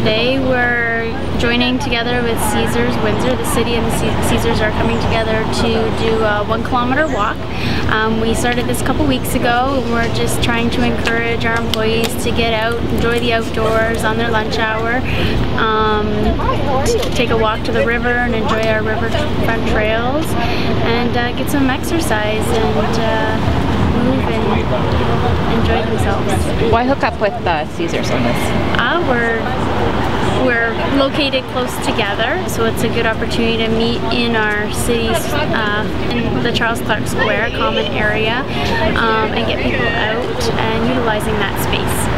today we're joining together with Caesars Windsor. The city and the Caesars are coming together to do a one kilometer walk. Um, we started this a couple weeks ago and we're just trying to encourage our employees to get out, enjoy the outdoors on their lunch hour, um, take a walk to the river and enjoy our riverfront trails and uh, get some exercise and uh, move and enjoy themselves. Why hook up with uh, Caesars on this? Uh, we're located close together, so it's a good opportunity to meet in our city's, uh, in the Charles Clark Square common area, um, and get people out and utilizing that space.